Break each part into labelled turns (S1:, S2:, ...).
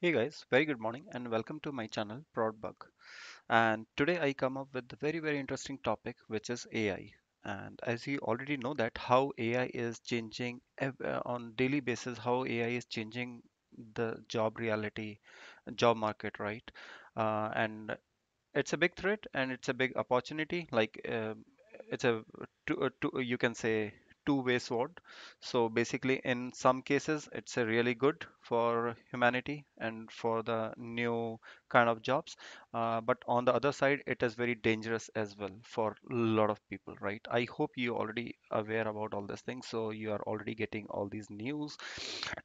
S1: Hey guys, very good morning and welcome to my channel Proudbug. And today I come up with a very very interesting topic which is AI. And as you already know that how AI is changing uh, on daily basis, how AI is changing the job reality, job market, right? Uh, and it's a big threat and it's a big opportunity like uh, it's a two, uh, two, you can say two-way sword. So basically in some cases it's a really good for humanity and for the new kind of jobs. Uh, but on the other side it is very dangerous as well for a lot of people right? I hope you already aware about all these things. So you are already getting all these news.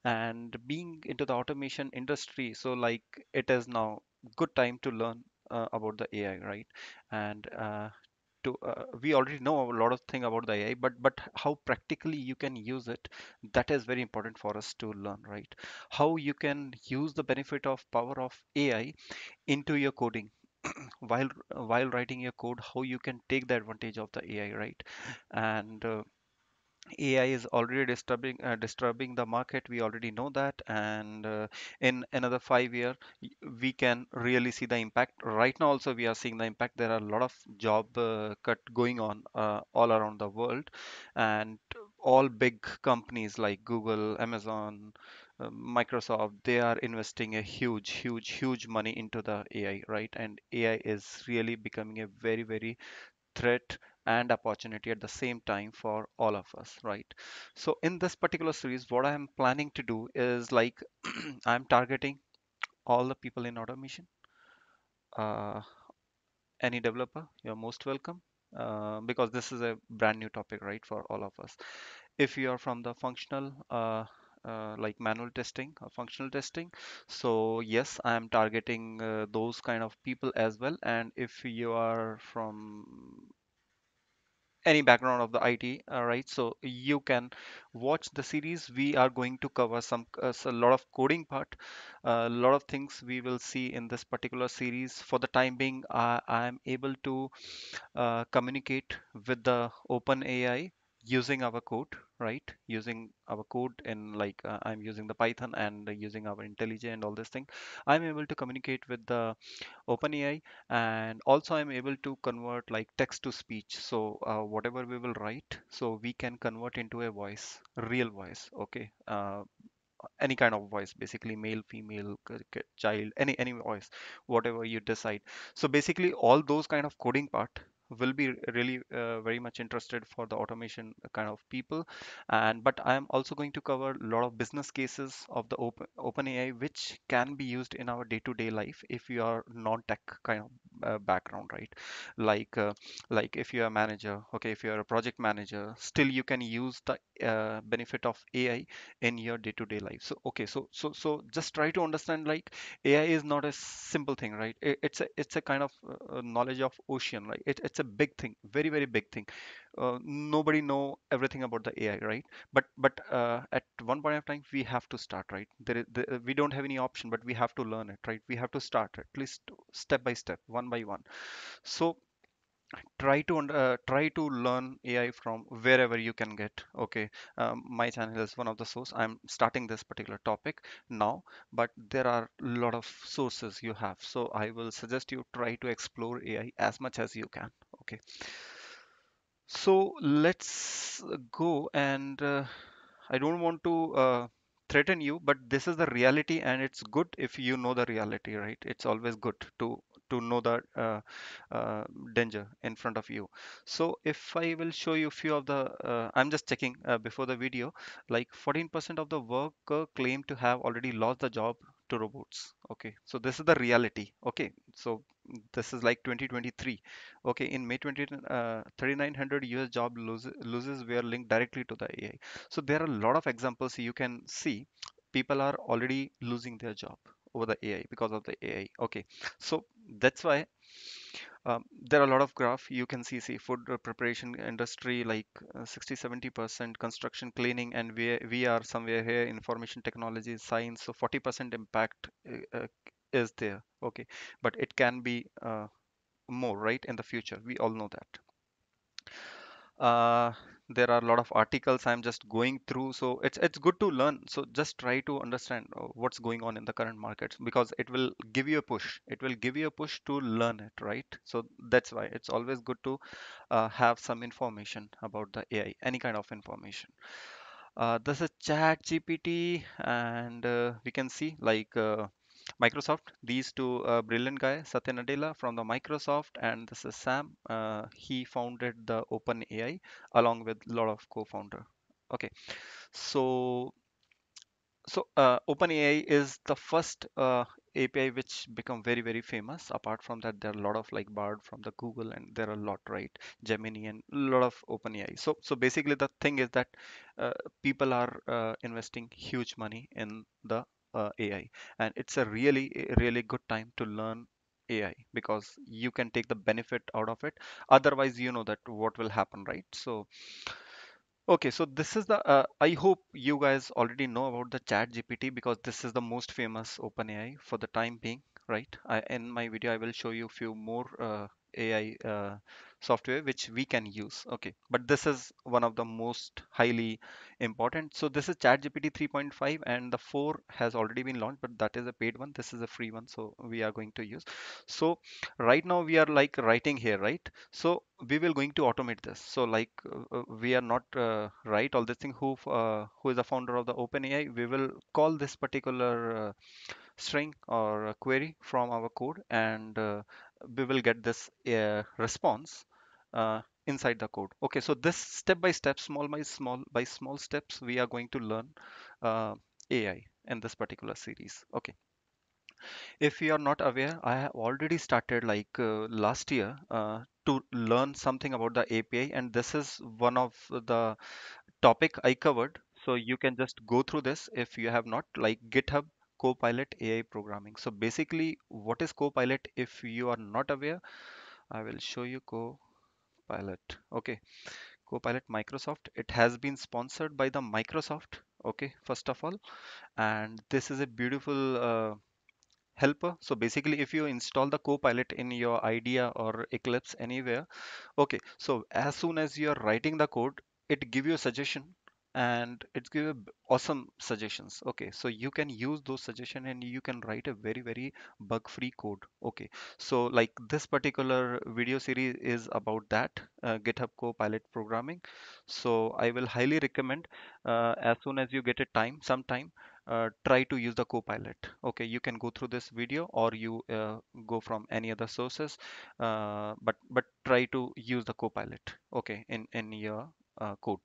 S1: And being into the automation industry so like it is now good time to learn uh, about the ai right? And uh, to uh, we already know a lot of thing about the ai but but how practically you can use it that is very important for us to learn right? How you can use the benefit of power of ai into your coding while while writing your code how you can take the advantage of the ai right? And uh, AI is already disturbing uh, disturbing the market. We already know that, and uh, in another five year, we can really see the impact. Right now, also we are seeing the impact. There are a lot of job uh, cut going on uh, all around the world, and all big companies like Google, Amazon, uh, Microsoft, they are investing a huge, huge, huge money into the AI, right? And AI is really becoming a very, very threat and opportunity at the same time for all of us right? So in this particular series what i am planning to do is like i'm targeting all the people in automation. Uh, any developer you're most welcome uh, because this is a brand new topic right for all of us. If you are from the functional uh, uh, like manual testing or functional testing so yes i am targeting uh, those kind of people as well. And if you are from any background of the IT, uh, right? So you can watch the series. We are going to cover some uh, a lot of coding part, a lot of things we will see in this particular series. For the time being, I am able to uh, communicate with the open AI using our code, right? Using our code in like uh, I'm using the Python and using our IntelliJ and all this thing. I'm able to communicate with the OpenAI and also I'm able to convert like text to speech. So uh, whatever we will write, so we can convert into a voice, real voice. Okay. Uh, any kind of voice basically male female child any any voice whatever you decide so basically all those kind of coding part will be really uh, very much interested for the automation kind of people. And but i am also going to cover a lot of business cases of the open OpenAI which can be used in our day-to-day life if you are non-tech kind of uh, background right? Like uh, like if you're a manager okay if you're a project manager still you can use the uh, benefit of AI in your day-to-day life. So okay so so so just try to understand like ai is not a simple thing right? I- it's a it's a kind of uh, uh, knowledge of ocean right? It, it's a big thing very very big thing uh, nobody know everything about the ai right but but uh, at one point of time we have to start right there is the, we don't have any option but we have to learn it right we have to start at least step by step one by one so try to uh, try to learn AI from wherever you can get. Okay, um, my channel is one of the source. I'm starting this particular topic now, but there are a lot of sources you have. So I will suggest you try to explore AI as much as you can. Okay, so let's go and uh, I don't want to uh, threaten you, but this is the reality, and it's good if you know the reality, right? It's always good to to know the uh, uh, danger in front of you. So if I will show you a few of the, uh, I'm just checking uh, before the video, like 14% of the worker claim to have already lost the job to robots. Okay, so this is the reality. Okay, so this is like 2023 Okay, in May 20, uh, 3900 US job loses, loses were linked directly to the AI. So there are a lot of examples you can see. People are already losing their job over the AI because of the AI. Okay, so that's why um, there are a lot of graph you can see. See food uh, preparation industry like uh, 60 70 percent construction cleaning and we we are somewhere here information technology science so 40 percent impact uh, uh, is there. Okay, but it can be uh, more right in the future we all know that uh, there are a lot of articles i'm just going through so it's it's good to learn. So just try to understand uh, what's going on in the current markets because it will give you a push. It will give you a push to learn it right? So that's why it's always good to uh, have some information about the ai any kind of information. Uh, this is chat gpt and uh, we can see like uh, Microsoft, these two uh, brilliant guy, Satya Nadella from the Microsoft, and this is Sam. Uh, he founded the OpenAI along with a lot of co-founder. Okay, so so uh, OpenAI is the first uh, API which become very very famous. Apart from that, there are a lot of like Bard from the Google, and there are a lot right, Gemini and a lot of OpenAI. So so basically the thing is that uh, people are uh, investing huge money in the uh, AI, and it's a really really good time to learn AI because you can take the benefit out of it. Otherwise, you know that what will happen, right? So Okay, so this is the uh, I hope you guys already know about the Chat GPT because this is the most famous OpenAI for the time being, right? I, in my video, I will show you a few more uh, AI uh, software which we can use. Okay, but this is one of the most highly important. So this is ChatGPT 3.5 and the 4 has already been launched, but that is a paid one. This is a free one, so we are going to use. So right now we are like writing here, right? So we will going to automate this so like uh, uh, we are not uh, right all this thing who uh, who is the founder of the OpenAI we will call this particular uh, string or query from our code and uh, we will get this uh, response uh, inside the code. Okay so this step by step small by small by small steps we are going to learn uh, AI in this particular series. Okay. If you are not aware, I have already started like uh, last year uh, to learn something about the API, and this is one of the topic I covered. So you can just go through this if you have not, like GitHub Copilot AI programming. So basically, what is Copilot? If you are not aware, I will show you Copilot. Okay, Copilot Microsoft. It has been sponsored by the Microsoft. Okay, first of all, and this is a beautiful. Uh, helper so basically if you install the copilot in your idea or eclipse anywhere okay so as soon as you're writing the code it give you a suggestion and it's give you awesome suggestions. Okay so you can use those suggestion and you can write a very very bug free code. Okay so like this particular video series is about that uh, github copilot programming. So i will highly recommend uh, as soon as you get a time sometime uh, try to use the copilot. Okay you can go through this video or you uh, go from any other sources uh, but but try to use the copilot okay in in your uh, code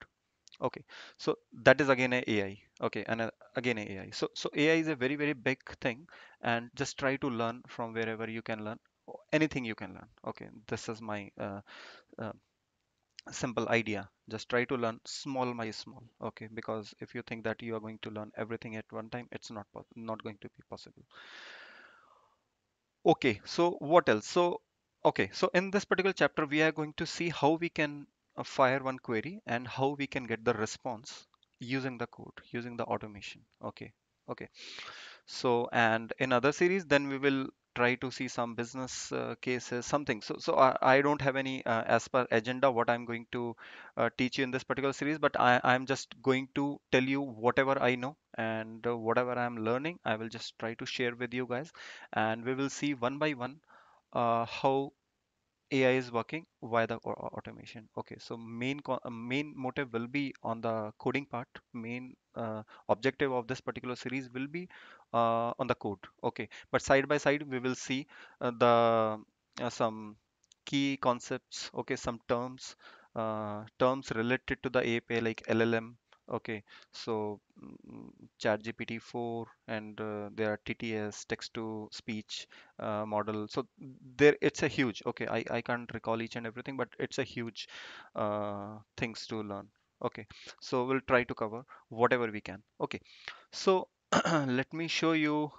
S1: okay. So that is again a ai okay and uh, again a ai so so ai is a very very big thing and just try to learn from wherever you can learn anything you can learn. Okay this is my uh, uh, simple idea. Just try to learn small by small. Okay because if you think that you are going to learn everything at one time it's not not going to be possible. Okay so what else? So okay so in this particular chapter we are going to see how we can fire one query and how we can get the response using the code using the automation. Okay okay. So, and in other series, then we will try to see some business uh, cases, something. So, so I, I don't have any uh, as per agenda what I'm going to uh, teach you in this particular series, but I, I'm just going to tell you whatever I know and uh, whatever I'm learning, I will just try to share with you guys, and we will see one by one uh, how AI is working via the au- au- automation. Okay, so main uh, main motive will be on the coding part. Main uh, objective of this particular series will be uh, on the code. Okay, but side by side we will see uh, the uh, some key concepts. Okay, some terms uh, terms related to the API like LLM. Okay, so mm, ChatGPT 4 and uh, there are TTS text to speech uh, model. So there it's a huge okay I, I can't recall each and everything but it's a huge uh, things to learn okay so we'll try to cover whatever we can okay so let me show you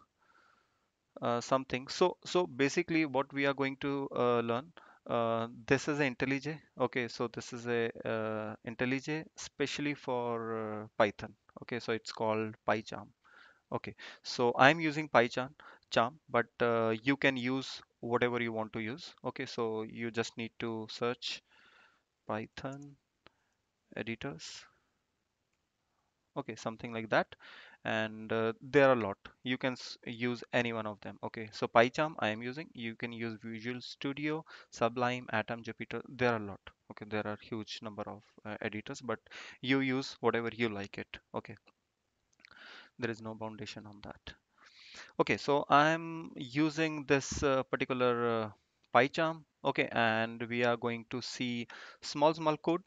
S1: uh, something so so basically what we are going to uh, learn uh, this is a IntelliJ. Okay so this is a uh, IntelliJ especially for uh, Python. Okay so it's called PyCharm. Okay, so I'm using PyCharm, Charm, but uh, you can use whatever you want to use. Okay, so you just need to search Python editors. Okay something like that and uh, there are a lot. You can use any one of them okay? So PyCharm I am using. You can use Visual Studio Sublime Atom Jupyter. There are a lot okay? There are huge number of uh, editors but you use whatever you like it okay? There is no foundation on that. Okay so I'm using this uh, particular uh, PyCharm okay? And we are going to see small small code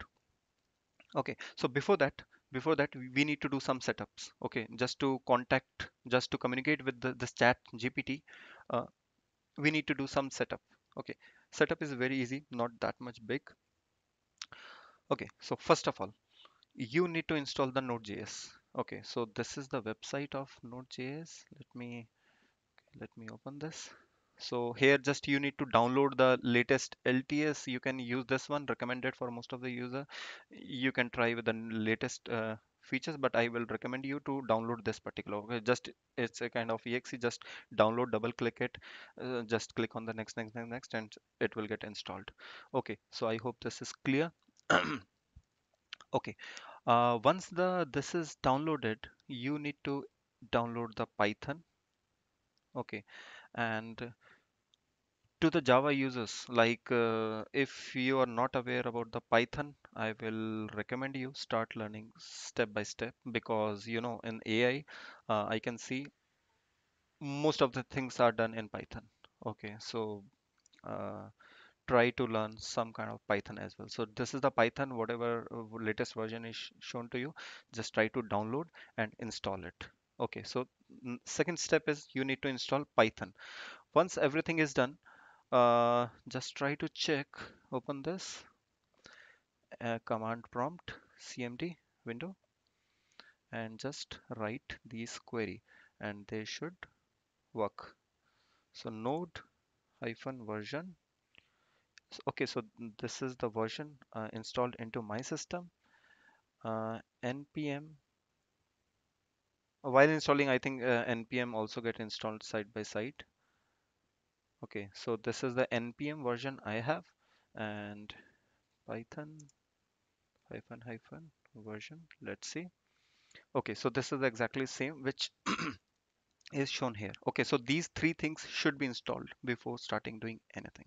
S1: okay? So before that before that we need to do some setups okay? Just to contact just to communicate with the, this chat gpt uh, we need to do some setup okay? Setup is very easy not that much big. Okay so first of all you need to install the node.js okay? So this is the website of node.js let me let me open this so here just you need to download the latest LTS. You can use this one recommended for most of the user. You can try with the latest uh, features, but I will recommend you to download this particular. Just it's a kind of exe. Just download, double click it, uh, just click on the next, next, next, next, and it will get installed. Okay, so I hope this is clear. okay, uh, once the this is downloaded, you need to download the Python. Okay, and to the Java users, like uh, if you are not aware about the Python, I will recommend you start learning step by step because you know in AI, uh, I can see most of the things are done in Python. Okay, so uh, try to learn some kind of Python as well. So this is the Python, whatever uh, latest version is shown to you, just try to download and install it. Okay, so second step is you need to install Python. Once everything is done, uh, just try to check open this uh, command prompt cmd window and just write these query and they should work. So node hyphen version okay so this is the version uh, installed into my system. Uh, npm while installing i think uh, npm also get installed side by side okay so this is the npm version i have and python hyphen hyphen version let's see. Okay so this is exactly same which is shown here. Okay so these three things should be installed before starting doing anything.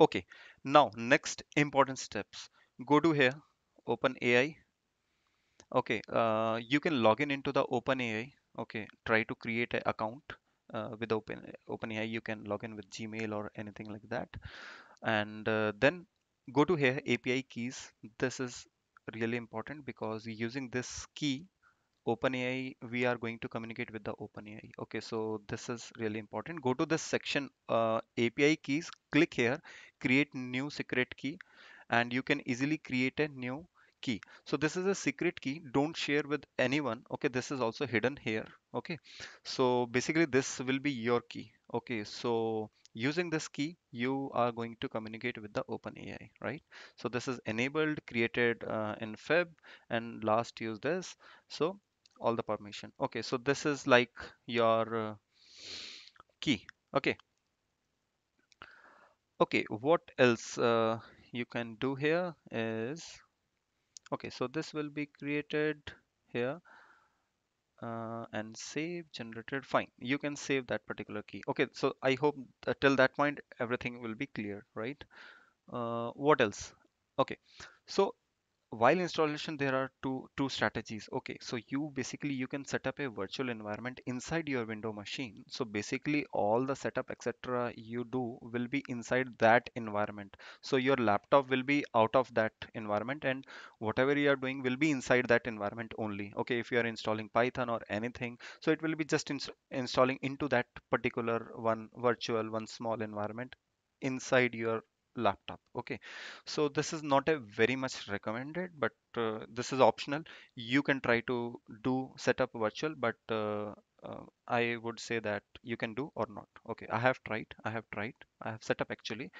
S1: Okay now next important steps. Go to here open ai okay uh, you can log in into the openai okay try to create an account uh, with open openai you can log in with gmail or anything like that and uh, then go to here api keys this is really important because using this key OpenAI, we are going to communicate with the OpenAI. Okay, so this is really important. Go to this section, uh, API keys, click here, create new secret key, and you can easily create a new key. So this is a secret key. Don't share with anyone. Okay, this is also hidden here. Okay, so basically this will be your key. Okay, so using this key, you are going to communicate with the OpenAI, right? So this is enabled, created uh, in Feb, and last use this. So all the permission. Okay, so this is like your uh, key. Okay. Okay, what else uh, you can do here is okay so this will be created here uh, and save generated fine. You can save that particular key. Okay so I hope that till that point everything will be clear right? Uh, what else? Okay so while installation there are two two strategies. Okay so you basically you can set up a virtual environment inside your window machine. So basically all the setup etc you do will be inside that environment. So your laptop will be out of that environment and whatever you are doing will be inside that environment only. Okay if you are installing python or anything so it will be just ins installing into that particular one virtual one small environment inside your laptop okay? So this is not a very much recommended but uh, this is optional. You can try to do setup virtual but uh, uh, I would say that you can do or not. Okay, I have tried. I have tried. I have set up actually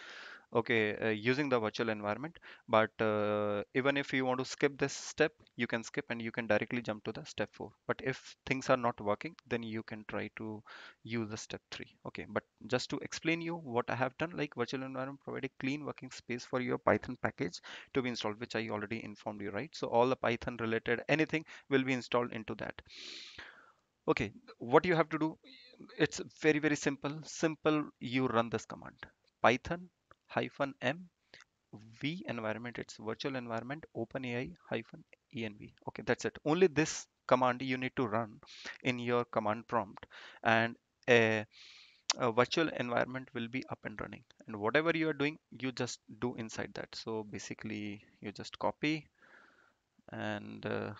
S1: okay uh, using the virtual environment but uh, even if you want to skip this step you can skip and you can directly jump to the step 4 but if things are not working then you can try to use the step 3 okay but just to explain you what I have done like virtual environment provide a clean working space for your Python package to be installed which I already informed you right so all the Python related anything will be installed into that okay what you have to do it's very very simple. Simple you run this command. Python hyphen m v environment it's virtual environment openai hyphen env okay that's it. Only this command you need to run in your command prompt. And a, a virtual environment will be up and running. And whatever you are doing you just do inside that. So basically you just copy and uh,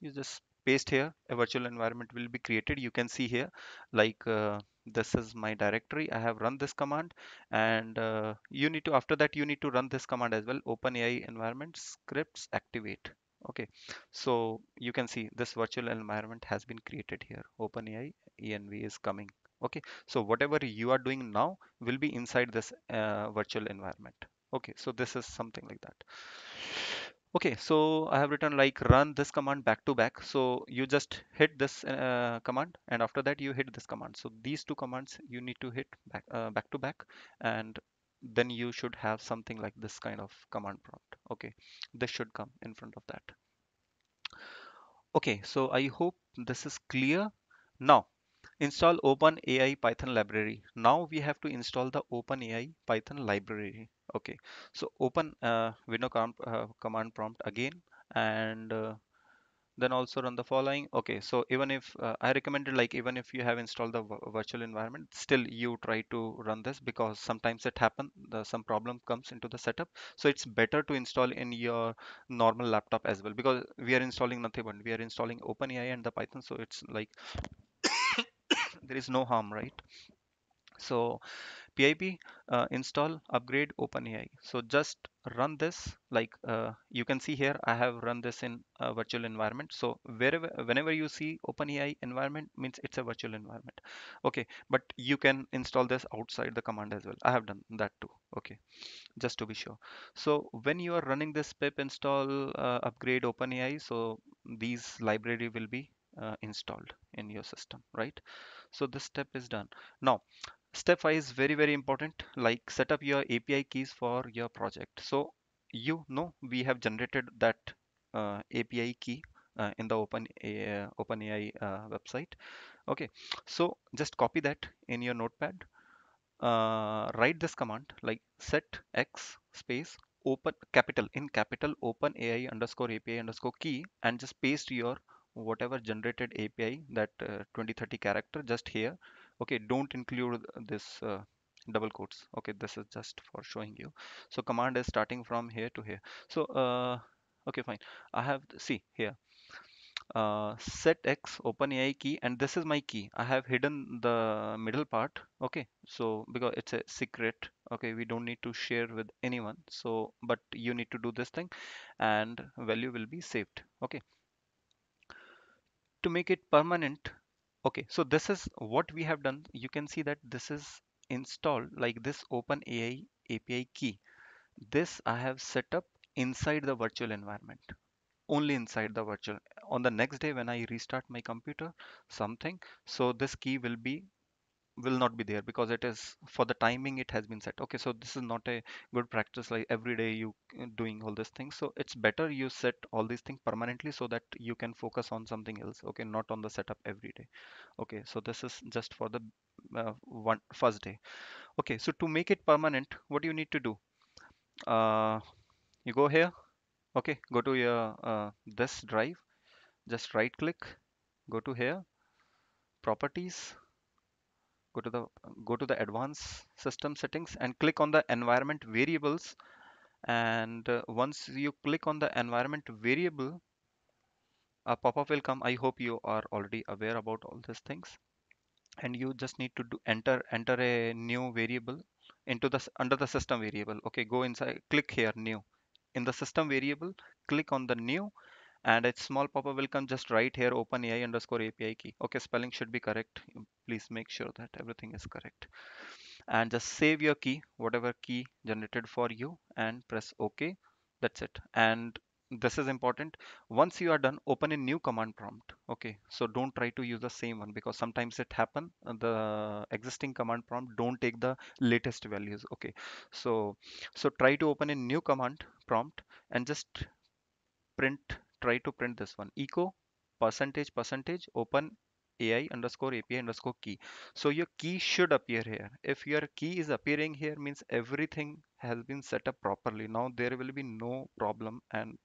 S1: you just paste here a virtual environment will be created. You can see here like uh, this is my directory. I have run this command and uh, you need to after that you need to run this command as well openai environment scripts activate. Okay so you can see this virtual environment has been created here. Openai env is coming. Okay so whatever you are doing now will be inside this uh, virtual environment. Okay so this is something like that Okay, so I have written like run this command back to back. So you just hit this uh, command and after that you hit this command. So these two commands you need to hit back, uh, back to back and then you should have something like this kind of command prompt. Okay, this should come in front of that. Okay, so I hope this is clear. Now install OpenAI Python library. Now we have to install the OpenAI Python library. Okay, so open uh, window com uh, command prompt again and uh, then also run the following. Okay. So even if uh, i recommended like even if you have installed the virtual environment still you try to run this because sometimes it happen some problem comes into the setup. So it's better to install in your normal laptop as well because we are installing nothing but we are installing openai and the python. So it's like there is no harm right? So pip uh, install upgrade openai. So just run this like uh, you can see here i have run this in a virtual environment. So wherever whenever you see openai environment means it's a virtual environment. Okay but you can install this outside the command as well. I have done that too okay just to be sure. So when you are running this pip install uh, upgrade openai so these library will be uh, installed in your system right? So this step is done. Now step 5 is very very important like set up your api keys for your project. So you know we have generated that uh, api key uh, in the open uh, openai uh, website. Okay so just copy that in your notepad. Uh, write this command like set x space open capital in capital open ai underscore api underscore key and just paste your whatever generated api that uh, 2030 character just here okay don't include this uh, double quotes. Okay this is just for showing you. So command is starting from here to here. So uh, okay fine. I have see here uh, setx openai key and this is my key. I have hidden the middle part. Okay so because it's a secret okay we don't need to share with anyone. So but you need to do this thing and value will be saved. Okay to make it permanent. Okay so this is what we have done. You can see that this is installed like this openai api key. This i have set up inside the virtual environment only inside the virtual. On the next day when i restart my computer something. So this key will be will not be there because it is for the timing it has been set. Okay so this is not a good practice like every day you uh, doing all these things. So it's better you set all these things permanently so that you can focus on something else okay not on the setup every day. Okay so this is just for the uh, one first day. Okay so to make it permanent what do you need to do? Uh, you go here. Okay go to your uh, this drive. Just right click. Go to here. Properties go to the go to the advanced system settings and click on the environment variables. And uh, once you click on the environment variable a pop-up will come. I hope you are already aware about all these things. And you just need to do enter enter a new variable into the under the system variable. Okay go inside click here new. In the system variable click on the new and a small pop-up will come just right here openai underscore api key. Okay spelling should be correct. Please make sure that everything is correct. And just save your key whatever key generated for you and press ok. That's it. And this is important. Once you are done open a new command prompt. Okay so don't try to use the same one because sometimes it happen uh, the existing command prompt don't take the latest values. Okay so so try to open a new command prompt and just print try to print this one. Echo percentage percentage open ai underscore api underscore key. So your key should appear here. If your key is appearing here means everything has been set up properly. Now there will be no problem and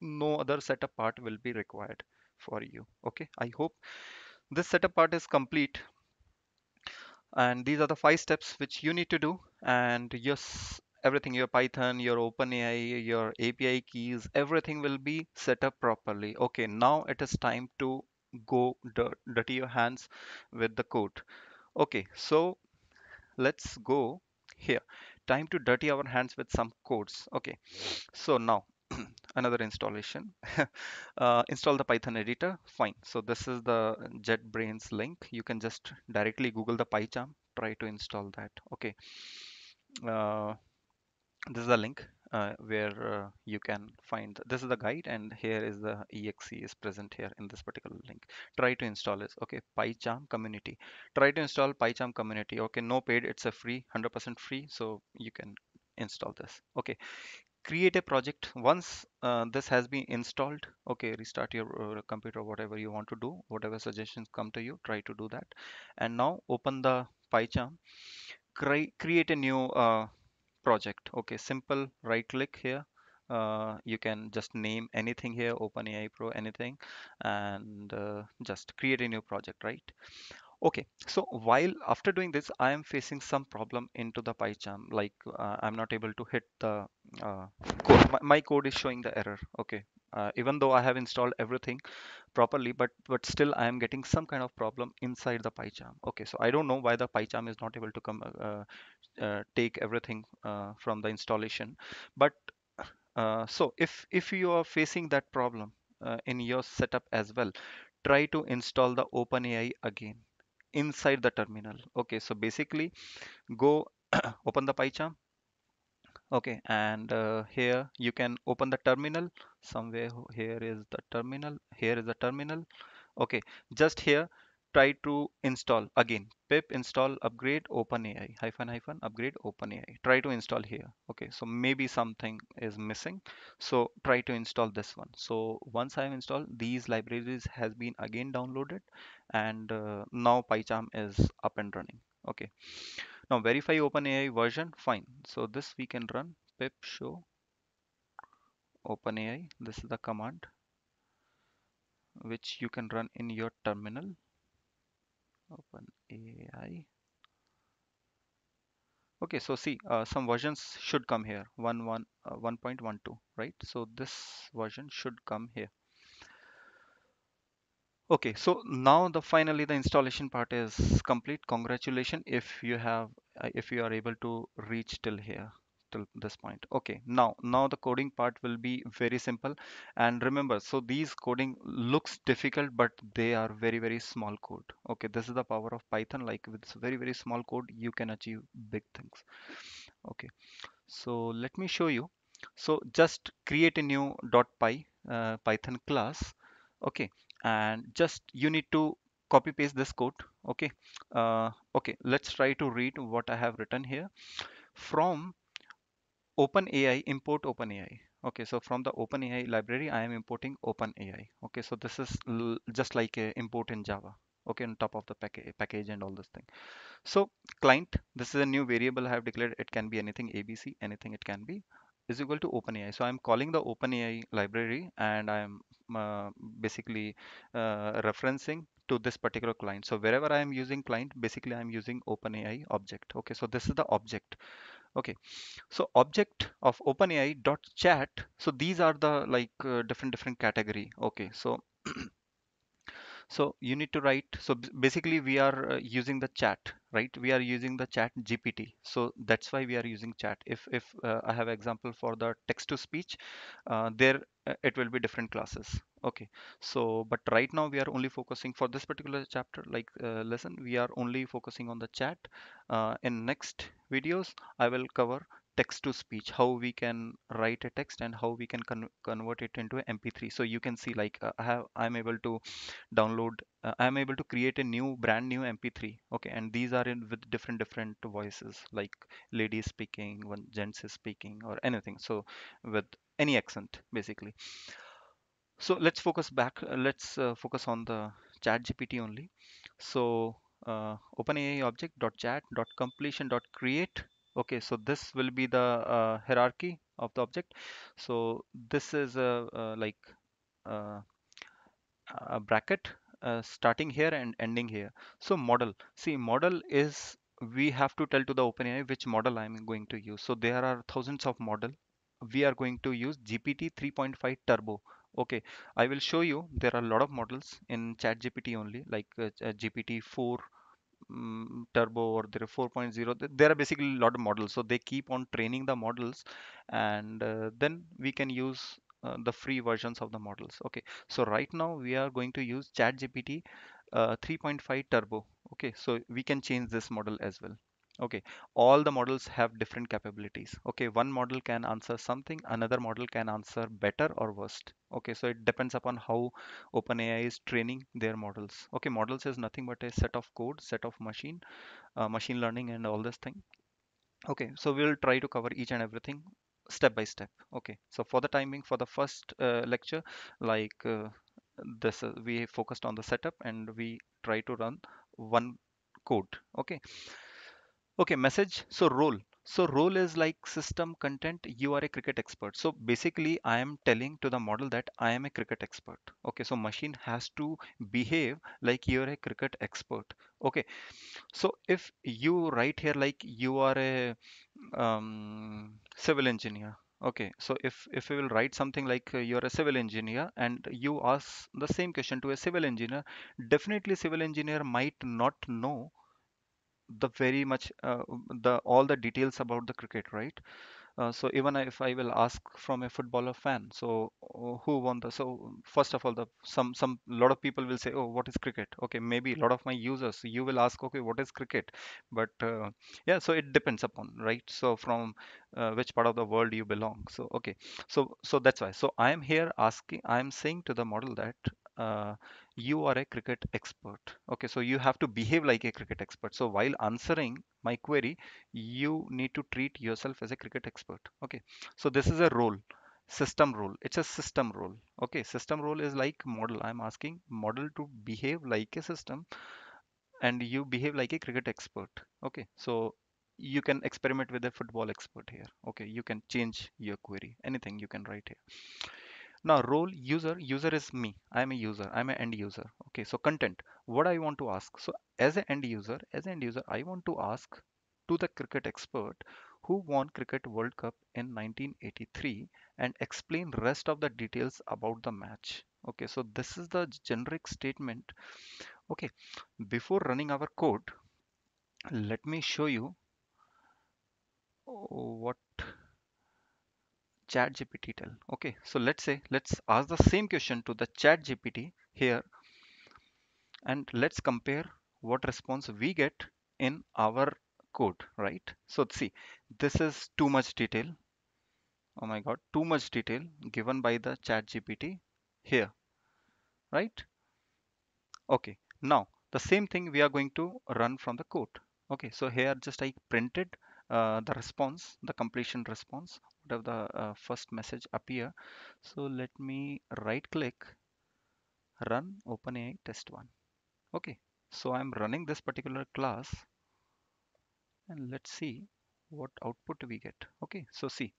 S1: no other setup part will be required for you. Okay? I hope this setup part is complete. And these are the five steps which you need to do. And yes everything your python your openai your api keys everything will be set up properly. Okay now it is time to go dirty your hands with the code. Okay so let's go here. Time to dirty our hands with some codes. Okay so now another installation. Uh, install the python editor. Fine. So this is the jetbrains link. You can just directly google the pycharm. Try to install that. Okay. Uh, this is the link uh, where uh, you can find this is the guide and here is the exe is present here in this particular link. Try to install this okay? Pycharm community. Try to install pycharm community okay? No paid it's a free 100% free so you can install this okay? Create a project. Once uh, this has been installed okay? Restart your uh, computer whatever you want to do whatever suggestions come to you try to do that. And now open the pycharm. Cre create a new uh, project. Okay simple right click here. Uh, you can just name anything here OpenAI Pro anything and uh, just create a new project right? Okay so while after doing this I am facing some problem into the PyCharm like uh, I'm not able to hit the uh, code. My, my, code is showing the error. Okay uh, even though I have installed everything properly but but still I am getting some kind of problem inside the PyCharm. Okay so I don't know why the PyCharm is not able to come uh, uh, take everything uh, from the installation. But uh, so if if you are facing that problem uh, in your setup as well try to install the OpenAI again inside the terminal. Okay so basically go open the PyCharm okay and uh, here you can open the terminal. Somewhere here is the terminal here is the terminal. Okay just here try to install again. Pip install upgrade openai hyphen hyphen upgrade openai. Try to install here. Okay so maybe something is missing. So try to install this one. So once i have installed these libraries has been again downloaded and uh, now pycharm is up and running. Okay now verify OpenAI version, fine. So this we can run pip show OpenAI. This is the command which you can run in your terminal. OpenAI. Okay, so see, uh, some versions should come here, 1, 1, uh, 1.12, right? So this version should come here. Okay, so now the finally the installation part is complete. Congratulations if you have uh, if you are able to reach till here till this point. Okay, now now the coding part will be very simple. And remember, so these coding looks difficult, but they are very very small code. Okay, this is the power of Python. Like with very very small code, you can achieve big things. Okay, so let me show you. So just create a new .py uh, Python class. Okay, and just you need to copy paste this code okay? Uh, okay let's try to read what I have written here. From OpenAI import OpenAI okay? So from the OpenAI library I am importing OpenAI okay? So this is just like a import in Java okay? On top of the package package and all this thing. So client this is a new variable I have declared. It can be anything ABC anything it can be is equal to OpenAI. So I'm calling the OpenAI library and I'm uh, basically uh, referencing to this particular client. So wherever I am using client, basically I'm using OpenAI object. Okay, so this is the object. Okay, so object of OpenAI dot chat. So these are the like uh, different different category. Okay, so so you need to write. So basically we are uh, using the chat, right? We are using the chat gpt so that's why we are using chat. If if uh, i have example for the text to speech uh, there uh, it will be different classes. Okay. So but right now we are only focusing for this particular chapter like uh, lesson we are only focusing on the chat. Uh, in next videos i will cover text to speech how we can write a text and how we can con- convert it into a mp3 so you can see like uh, i have i'm able to download uh, i'm able to create a new brand new mp3 okay? And these are in with different different voices like lady speaking one gents is speaking or anything. So with any accent basically. So let's focus back uh, let's uh, focus on the chat gpt only. So uh, openai object chat okay so this will be the uh, hierarchy of the object so this is a, uh like uh, a bracket uh, starting here and ending here. So model, see model is we have to tell to the OpenAI which model I'm going to use. So there are thousands of model. We are going to use GPT 3.5 Turbo. Okay, I will show you there are a lot of models in ChatGPT only like uh, GPT 4 mm, turbo or there are 4.0 th- there are basically a lot of models. So they keep on training the models and uh, then we can use uh, the free versions of the models. Okay. So right now we are going to use ChatGPT uh, 3.5 turbo. Okay. So we can change this model as well okay all the models have different capabilities okay one model can answer something another model can answer better or worst okay so it depends upon how OpenAI is training their models. Okay, models is nothing but a set of code, set of machine, uh, machine learning, and all this thing. Okay, so we'll try to cover each and everything step by step. Okay, so for the timing for the first uh, lecture, like uh, this, uh, we focused on the setup and we try to run one code. Okay, Okay, message. So role. So role is like system content. You are a cricket expert. So basically, I am telling to the model that I am a cricket expert. Okay, so machine has to behave like you're a cricket expert. Okay, so if you write here like you are a um, civil engineer. Okay, so if if you will write something like uh, you're a civil engineer and you ask the same question to a civil engineer, definitely civil engineer might not know the very much uh, the all the details about the cricket right uh, so even if I will ask from a footballer fan, so uh, who won the? So first of all, the some some lot of people will say, oh, what is cricket? Okay, maybe a lot of my users, you will ask, okay, what is cricket? But uh, yeah, so it depends upon, right? So from uh, which part of the world you belong. So okay, so so that's why. So I am here asking, I am saying to the model that. Uh, you are a cricket expert. Okay so you have to behave like a cricket expert. So while answering my query you need to treat yourself as a cricket expert. Okay so this is a role system role. It's a system role. Okay system role is like model. I'm asking model to behave like a system and you behave like a cricket expert. Okay so you can experiment with a football expert here. Okay you can change your query. Anything you can write here now role user user is me. I'm a user. I'm an end user. Okay so content what i want to ask. So as an end user as an end user i want to ask to the cricket expert who won cricket world cup in 1983 and explain rest of the details about the match. Okay so this is the generic statement. Okay before running our code let me show you what chat gpt tell. Okay so let's say let's ask the same question to the chat gpt here. And let's compare what response we get in our code right? So see this is too much detail. Oh my god too much detail given by the chat gpt here right? Okay now the same thing we are going to run from the code. Okay so here just i printed uh, the response the completion response whatever the uh, first message appear. So let me right click run openai test one. Okay so i'm running this particular class and let's see what output we get. Okay so see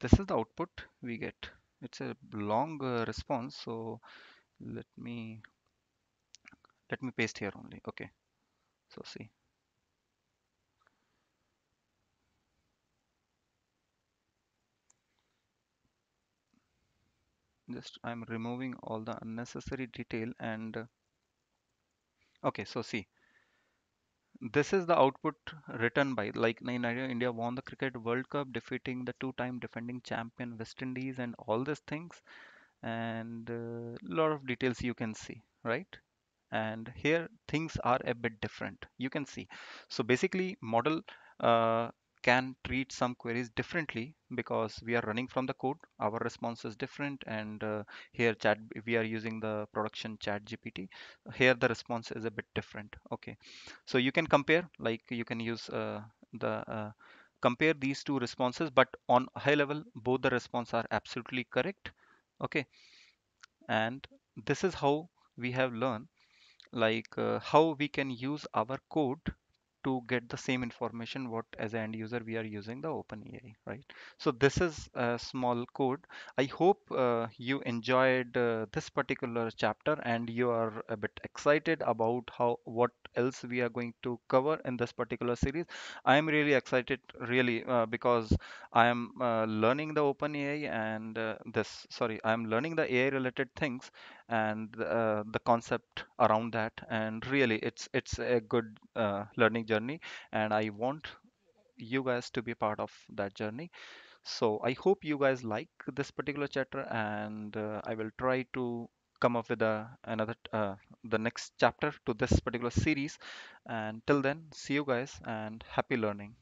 S1: this is the output we get. It's a long uh, response so let me let me paste here only. Okay so see just i'm removing all the unnecessary detail and uh, okay so see. This is the output written by like in India won the cricket World Cup, defeating the two-time defending champion West Indies and all these things, and a lot of details you can see, right? and here things are a bit different. You can see. So basically model uh, can treat some queries differently because we are running from the code our response is different and uh, here chat we are using the production chat gpt here the response is a bit different okay. So you can compare like you can use uh, the uh, compare these two responses but on high level both the response are absolutely correct okay. And this is how we have learned like uh, how we can use our code to get the same information what as an end user we are using the OpenAI, right? So this is a small code. I hope uh, you enjoyed uh, this particular chapter and you are a bit excited about how what else we are going to cover in this particular series. I am really excited, really, uh, because I am uh, learning the OpenAI and uh, this, sorry, I am learning the AI related things and uh, the concept around that. And really it's it's a good uh, learning journey and i want you guys to be part of that journey. So i hope you guys like this particular chapter and uh, i will try to come up with a, another uh, the next chapter to this particular series. And till then see you guys and happy learning